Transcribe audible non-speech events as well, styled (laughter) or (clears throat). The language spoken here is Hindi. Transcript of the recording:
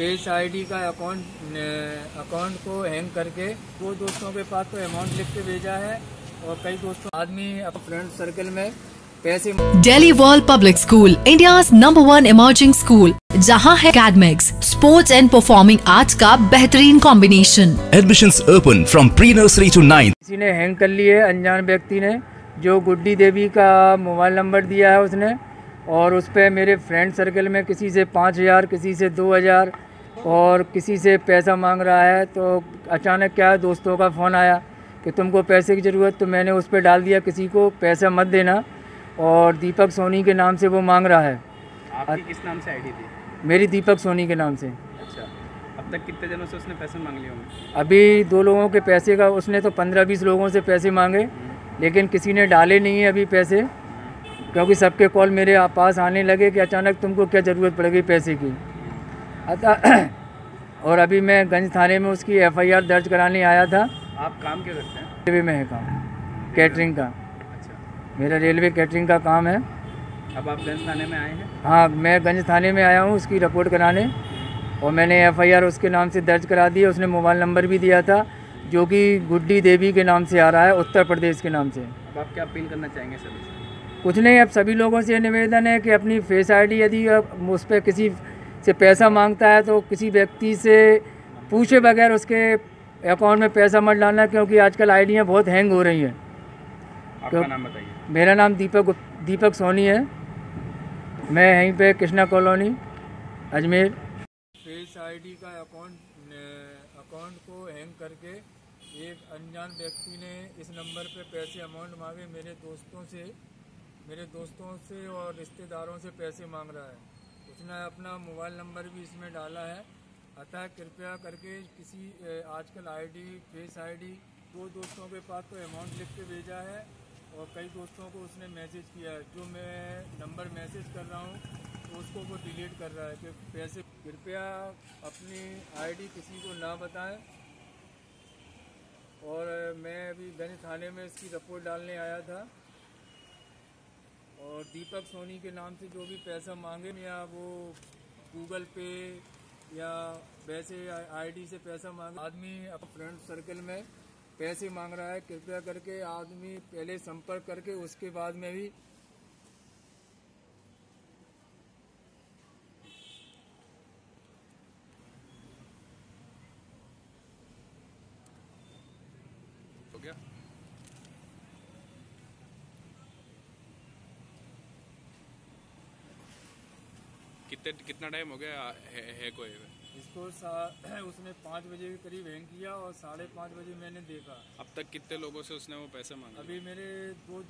फेस आईडी का अकाउंट अकाउंट को हैंग करके दो दोस्तों के पास तो अमाउंट लिख के भेजा है और कई दोस्तों आदमी अपने फ्रेंड सर्कल में पैसे daily world public school India number one emerging school, जहाँ है academics, sports and performing arts का बेहतरीन combination admission open from pre nursery to nine किसी ने हैंग कर लिए अनजान व्यक्ति ने जो गुड्डी देवी का मोबाइल नंबर दिया है उसने और उस पर मेरे फ्रेंड सर्कल में किसी से पाँच हज़ार किसी से दो हज़ार और किसी से पैसा मांग रहा है तो अचानक क्या है, दोस्तों का फ़ोन आया कि तुमको पैसे की ज़रूरत तो मैंने उस पर डाल दिया किसी को पैसा मत देना। और दीपक सोनी के नाम से वो मांग रहा है। आपकी किस नाम से आईडी थी? मेरी दीपक सोनी के नाम से। अच्छा अब तक कितने जनों से उसने पैसे मांग लिए होंगे? अभी दो लोगों के पैसे का उसने तो पंद्रह बीस लोगों से पैसे मांगे लेकिन किसी ने डाले नहीं है अभी पैसे क्योंकि सबके कॉल मेरे पास आने लगे कि अचानक तुमको क्या ज़रूरत पड़ेगी पैसे की। अतः (clears throat) और अभी मैं गंज थाने में उसकी एफआईआर दर्ज कराने आया था। आप काम क्या करते हैं? रेलवे में है काम। कैटरिंग का। अच्छा। मेरा रेलवे कैटरिंग का काम है। अब आप गंज थाने में आए हैं? हाँ मैं गंज थाने में आया हूँ उसकी रिपोर्ट कराने। और मैंने एफआईआर उसके नाम से दर्ज करा दी है उसने मोबाइल नंबर भी दिया था जो कि गुड्डी देवी के नाम से आ रहा है उत्तर प्रदेश के नाम से। अब आप क्या अपील करना चाहेंगे सभी कुछ नहीं अब सभी लोगों से निवेदन है कि अपनी फेस आईडी यदि उस पर किसी से पैसा माँगता है तो किसी व्यक्ति से पूछे बगैर उसके अकाउंट में पैसा मत डालना क्योंकि आजकल आईडियाँ बहुत हैंग हो रही हैं। आपका नाम बताइए। मेरा नाम दीपक दीपक सोनी है। मैं यहीं पे Krishna colony Ajmer. Face ID का अकाउंट अकाउंट को हैंग करके एक अनजान व्यक्ति ने इस नंबर पे पैसे अमाउंट मांगे। मेरे दोस्तों से मेरे दोस्तों से और रिश्तेदारों से पैसे मांग रहा है। उसने अपना मोबाइल नंबर भी इसमें डाला है। अतः कृपया करके किसी आजकल आईडी फेस आईडी दो दोस्तों के पास तो अमाउंट लिख के भेजा है और कई दोस्तों को उसने मैसेज किया है। जो मैं नंबर मैसेज कर रहा हूँ तो उसको वो डिलीट कर रहा है कि पैसे कृपया अपनी आईडी किसी को ना बताएँ। और मैं अभी गंज थाने में इसकी रिपोर्ट डालने आया था। और दीपक सोनी के नाम से जो भी पैसा मांगे या वो गूगल पे या वैसे आईडी से पैसा मांगे, आदमी अपने फ्रेंड सर्कल में पैसे मांग रहा है, कृपया करके आदमी पहले संपर्क करके उसके बाद में भी। हो गया? कितने कितना टाइम हो गया है, है कोई? इसको (clears throat) उसने पाँच बजे के करीब हैंग किया और साढ़े पाँच बजे मैंने देखा। अब तक कितने लोगों से उसने वो पैसे मांगे? अभी मेरे दो